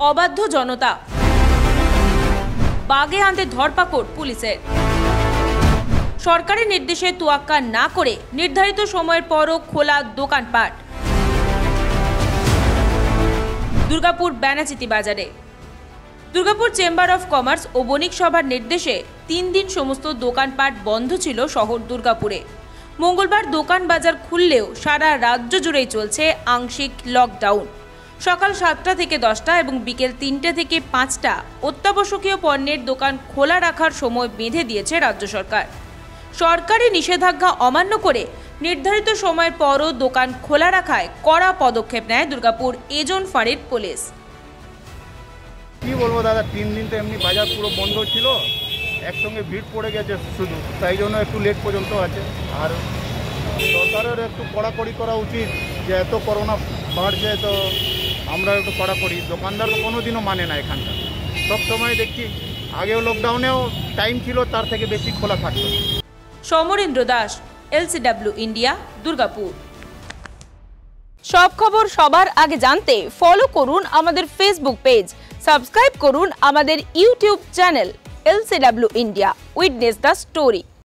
অবাধ্য জনতা। বাগে আনতে ধরপাকড় পুলিশের। সরকারি নির্দেশে তোয়াক্কা না করে নির্ধারিত সময়ের পরও খোলা দোকানপাট। দুর্গাপুর ব্যানাচিতি বাজারে। দুর্গাপুর চেম্বার অফ কমার্স ও বণিক সভার নির্দেশে তিন দিন সমস্ত দোকানপাট বন্ধ ছিল শহর দুর্গাপুরে। মঙ্গলবার দোকান বাজার খুললেও সারা রাজ্য জুড়েই চলছে আংশিক লকডাউন সকাল সাতটা থেকে দশটা এবং বিকেল তিনটে থেকে পাঁচটা অত্যাবশ্যকীয় পণ্যের দোকান খোলা রাখার সময় বেঁধে দিয়েছে রাজ্য সরকার। সরকারি নিষেধাজ্ঞা অমান্য করে নির্ধারিত সময়ের পরও দোকান খোলা রাখায় কড়া পদক্ষেপ নেয় দুর্গাপুর এজন ফাঁড়ির পুলিশ। কি বলব দাদা, তিন দিন তো এমনি বাজার পুরো বন্ধ ছিল, একসঙ্গে ভিড় পড়ে গেছে শুধু, তাই জন্য একটু লেট পর্যন্ত আছে। আর সরকারের একটু কড়াকড়ি করা উচিত যে এত করোনা বাড়ছে তো আমরা একটু কড়াকড়ি দোকানদার কোনো দিনও মানে না এখানটা। সব সময় দেখছি, আগেও লকডাউনেও টাইম ছিল, তার থেকে বেশি খোলা থাকতো। Samarendra Das LCW India Durgapur. সব খবর সবার আগে জানতে ফলো করুন আমাদের ফেসবুক পেজ সাবস্ক্রাইব করুন আমাদের YouTube channel LCW India witness the story